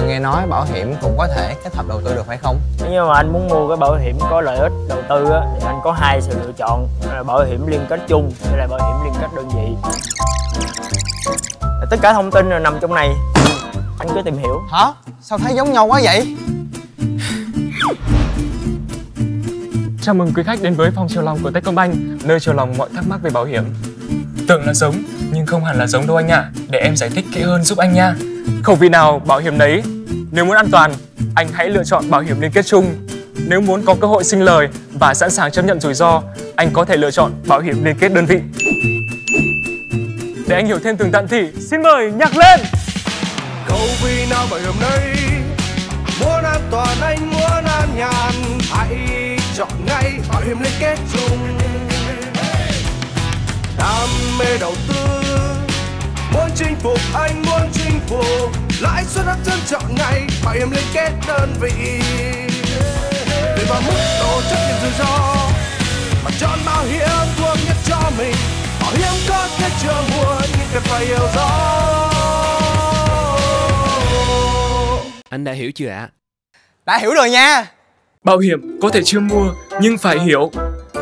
nghe nói bảo hiểm cũng có thể kết hợp đầu tư được phải không nếu như mà anh muốn mua cái bảo hiểm có lợi ích đầu tư á thì anh có hai sự lựa chọn là bảo hiểm liên kết chung hay là bảo hiểm liên kết đơn vị tất cả thông tin là nằm trong này anh cứ tìm hiểu hả sao thấy giống nhau quá vậy Chào mừng quý khách đến với phòng chiều lòng của Techcombank, nơi chiều lòng mọi thắc mắc về bảo hiểm. Tưởng là giống, nhưng không hẳn là giống đâu anh ạ. À. Để em giải thích kỹ hơn giúp anh nha. Khẩu vị nào bảo hiểm nấy Nếu muốn an toàn, anh hãy lựa chọn bảo hiểm liên kết chung. Nếu muốn có cơ hội sinh lời và sẵn sàng chấp nhận rủi ro, anh có thể lựa chọn bảo hiểm liên kết đơn vị. Để anh hiểu thêm tường tận thì xin mời nhạc lên. Khẩu vị nào bảo hiểm nấy Muốn an toàn anh muốn an nhàn, hãy chọn ngay bảo hiểm liên kết chung đam mê đầu tư muốn chinh phục anh muốn phục lãi suất hấp dẫn chọn ngay bảo hiểm liên kết đơn vị. Tùy vào mức độ chấp nhận rủi ro mà chọn bảo hiểm thuộc nhất cho mình. Bảo hiểm có thể chưa mua nhưng cần phải hiểu rõ. Anh đã hiểu chưa ạ? Đã hiểu rồi nha. Bảo hiểm có thể chưa mua nhưng phải hiểu.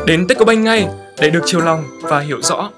Đến Techcombank ngay để được chiều lòng và hiểu rõ.